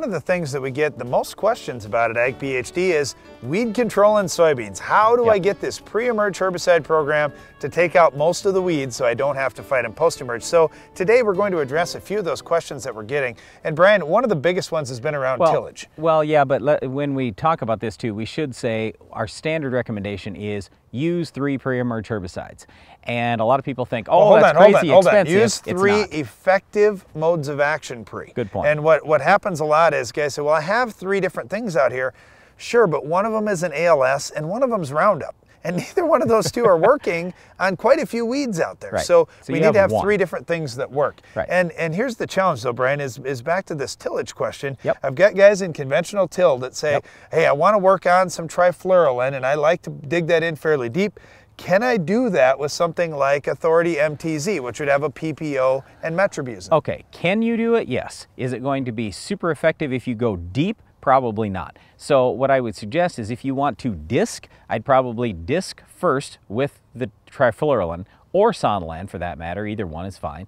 one of the things that we get the most questions about at Ag PhD is weed control in soybeans. How do yep. I get this pre-emerge herbicide program to take out most of the weeds so I don't have to fight them post-emerge? So today we're going to address a few of those questions that we're getting. And Brian, one of the biggest ones has been around well, tillage. Well, yeah, but when we talk about this too, we should say our standard recommendation is use three pre-emerge herbicides. And a lot of people think, oh, oh well, that's on, crazy hold on, expensive. Use three effective modes of action pre. Good point. And what, what happens a lot is guys say, well, I have three different things out here. Sure, but one of them is an ALS and one of them is Roundup. And neither one of those two are working on quite a few weeds out there. Right. So, so we need to have one. three different things that work. Right. And and here's the challenge though, Brian, is, is back to this tillage question. Yep. I've got guys in conventional till that say, Yep. hey, I want to work on some trifluralin and I like to dig that in fairly deep. Can I do that with something like Authority MTZ, which would have a PPO and metribuzin? Okay, can you do it? Yes. Is it going to be super effective if you go deep? Probably not. So what I would suggest is if you want to disc, I'd probably disc first with the trifluralin or Sonalan for that matter, either one is fine.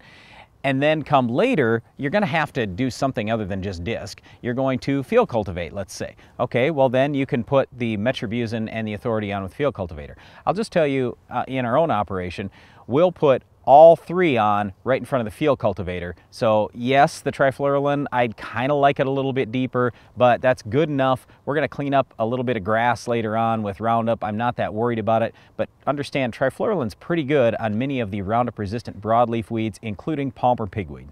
And then come later, you're going to have to do something other than just disc. You're going to field cultivate, let's say. Okay, well then you can put the metribuzin and the authority on with field cultivator. I'll just tell you, uh, in our own operation, we'll put all three on right in front of the field cultivator. So yes, the trifluralin, I'd kind of like it a little bit deeper, but that's good enough. We're gonna clean up a little bit of grass later on with Roundup. I'm not that worried about it, but understand trifluralin's pretty good on many of the Roundup resistant broadleaf weeds, including Palmer pigweed.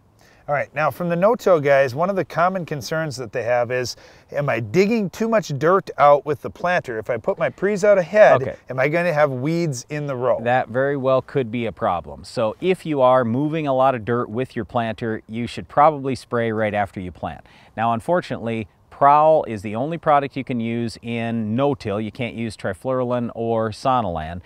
All right, now from the no-till guys, one of the common concerns that they have is, am I digging too much dirt out with the planter? If I put my pre's out ahead, okay. am I gonna have weeds in the row? That very well could be a problem. So if you are moving a lot of dirt with your planter, you should probably spray right after you plant. Now, unfortunately, Prowl is the only product you can use in no-till. You can't use trifluralin or Sonalan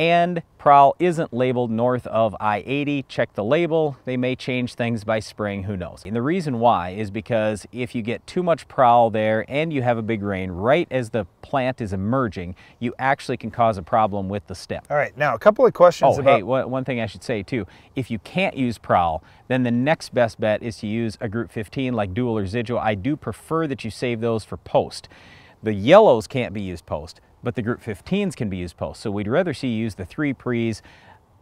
and Prowl isn't labeled north of I-80. Check the label. They may change things by spring, who knows. And the reason why is because if you get too much Prowl there and you have a big rain right as the plant is emerging, you actually can cause a problem with the stem. All right, now a couple of questions oh, about... hey, one thing I should say too, if you can't use Prowl, then the next best bet is to use a Group 15 like Dual or Residual. I do prefer that you save those for post. The yellows can't be used post but the group 15s can be used post. So we'd rather see you use the three pre's,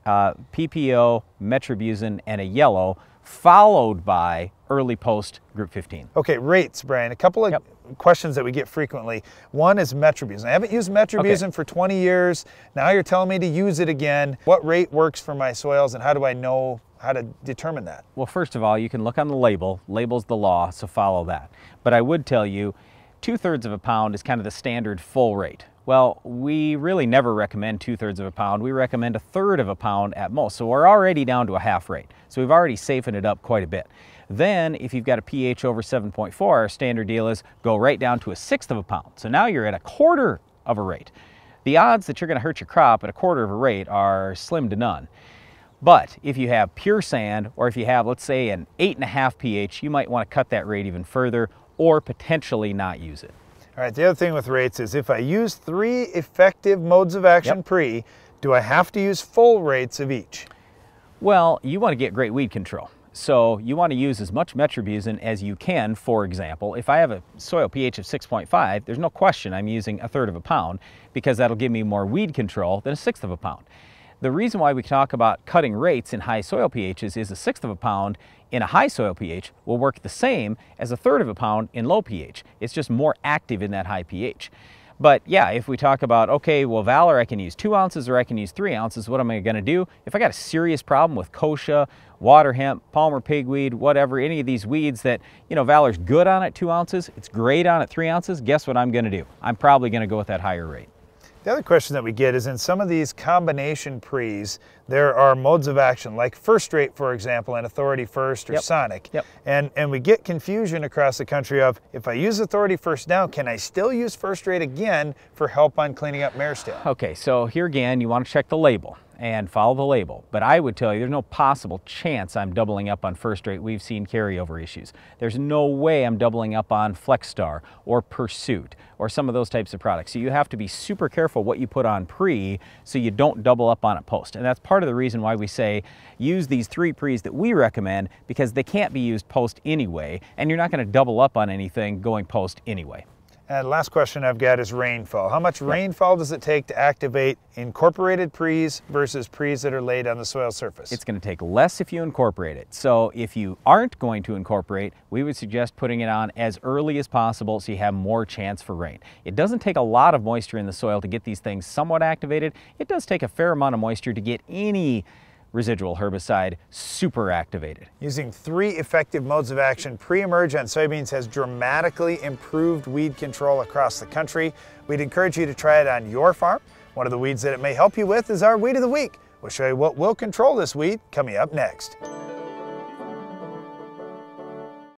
uh, PPO, metribuzin, and a yellow, followed by early post group 15. Okay, rates, Brian. A couple of yep. questions that we get frequently. One is metribuzin. I haven't used metribuzin okay. for 20 years. Now you're telling me to use it again. What rate works for my soils and how do I know how to determine that? Well, first of all, you can look on the label. Label's the law, so follow that. But I would tell you, two-thirds of a pound is kind of the standard full rate. Well, we really never recommend two-thirds of a pound. We recommend a third of a pound at most. So we're already down to a half rate. So we've already safened it up quite a bit. Then, if you've got a pH over 7.4, our standard deal is go right down to a sixth of a pound. So now you're at a quarter of a rate. The odds that you're going to hurt your crop at a quarter of a rate are slim to none. But if you have pure sand, or if you have, let's say, an 8.5 pH, you might want to cut that rate even further or potentially not use it. All right, the other thing with rates is if I use three effective modes of action yep. pre, do I have to use full rates of each? Well, you want to get great weed control. So you want to use as much metribuzin as you can, for example. If I have a soil pH of 6.5, there's no question I'm using a third of a pound because that'll give me more weed control than a sixth of a pound. The reason why we talk about cutting rates in high soil pHs is a sixth of a pound in a high soil pH will work the same as a third of a pound in low pH. It's just more active in that high pH. But yeah, if we talk about, okay, well, Valor, I can use two ounces or I can use three ounces, what am I gonna do? If I got a serious problem with kochia, water hemp, Palmer pigweed, whatever, any of these weeds that, you know, Valor's good on at two ounces, it's great on at three ounces, guess what I'm gonna do? I'm probably gonna go with that higher rate. The other question that we get is in some of these combination pre's, there are modes of action, like first rate, for example, and authority first or yep. sonic. Yep. And, and we get confusion across the country of, if I use authority first now, can I still use first rate again for help on cleaning up marestail? Okay, so here again, you want to check the label. And follow the label. But I would tell you there's no possible chance I'm doubling up on first rate. We've seen carryover issues. There's no way I'm doubling up on FlexStar or Pursuit or some of those types of products. So you have to be super careful what you put on pre so you don't double up on it post. And that's part of the reason why we say use these three pre's that we recommend because they can't be used post anyway and you're not going to double up on anything going post anyway. And last question I've got is rainfall. How much rainfall does it take to activate incorporated pre's versus pre's that are laid on the soil surface? It's going to take less if you incorporate it. So if you aren't going to incorporate, we would suggest putting it on as early as possible so you have more chance for rain. It doesn't take a lot of moisture in the soil to get these things somewhat activated. It does take a fair amount of moisture to get any residual herbicide super activated. Using three effective modes of action, pre-emerge on soybeans has dramatically improved weed control across the country. We'd encourage you to try it on your farm. One of the weeds that it may help you with is our weed of the week. We'll show you what will control this weed coming up next.